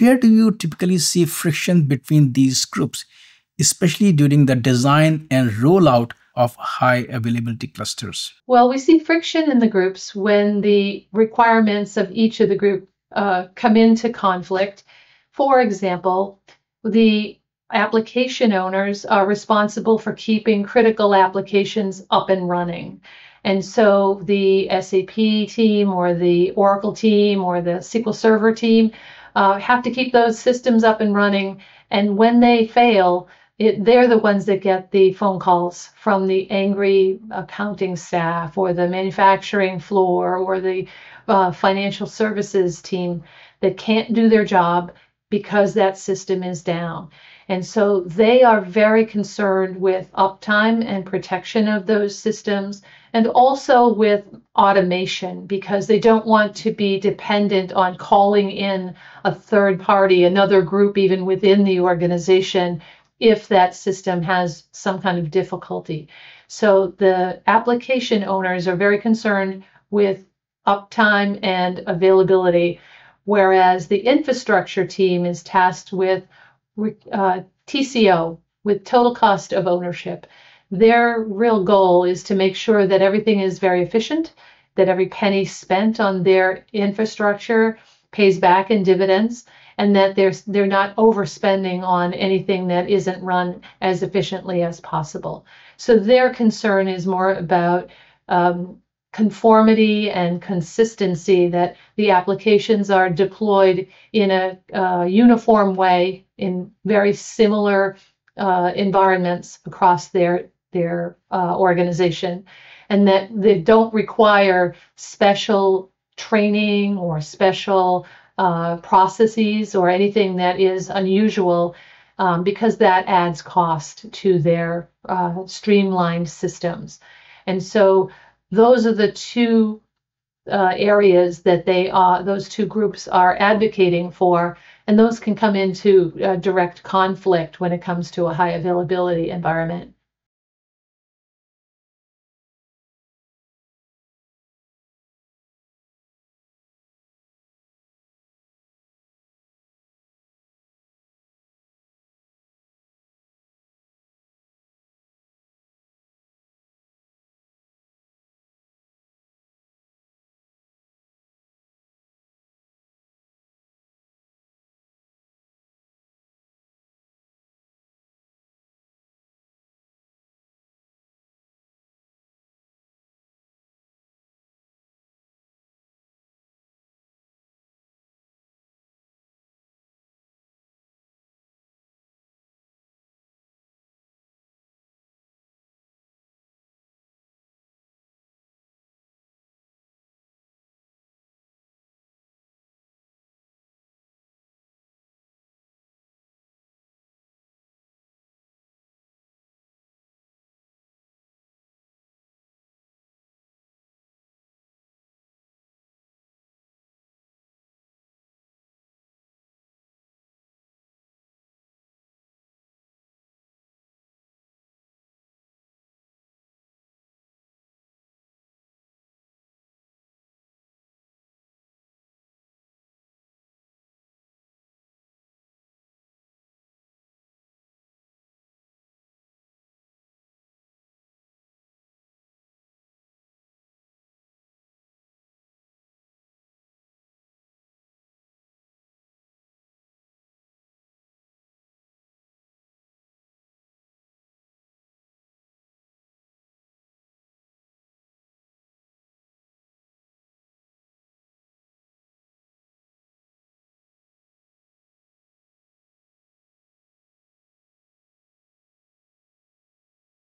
where do you typically see friction between these groups, especially during the design and rollout of high availability clusters? Well, we see friction in the groups when the requirements of each of the group uh, come into conflict. For example, the application owners are responsible for keeping critical applications up and running. And so the SAP team or the Oracle team or the SQL Server team uh, have to keep those systems up and running. And when they fail, it, they're the ones that get the phone calls from the angry accounting staff or the manufacturing floor or the uh, financial services team that can't do their job because that system is down. And so they are very concerned with uptime and protection of those systems and also with automation because they don't want to be dependent on calling in a third party, another group even within the organization if that system has some kind of difficulty. So the application owners are very concerned with uptime and availability, whereas the infrastructure team is tasked with uh, TCO, with total cost of ownership. Their real goal is to make sure that everything is very efficient, that every penny spent on their infrastructure pays back in dividends, and that they're they're not overspending on anything that isn't run as efficiently as possible. So their concern is more about um, conformity and consistency that the applications are deployed in a uh, uniform way in very similar uh, environments across their their uh, organization and that they don't require special training or special uh, processes or anything that is unusual um, because that adds cost to their uh, streamlined systems. And so those are the two uh, areas that they are, those two groups are advocating for, and those can come into uh, direct conflict when it comes to a high availability environment.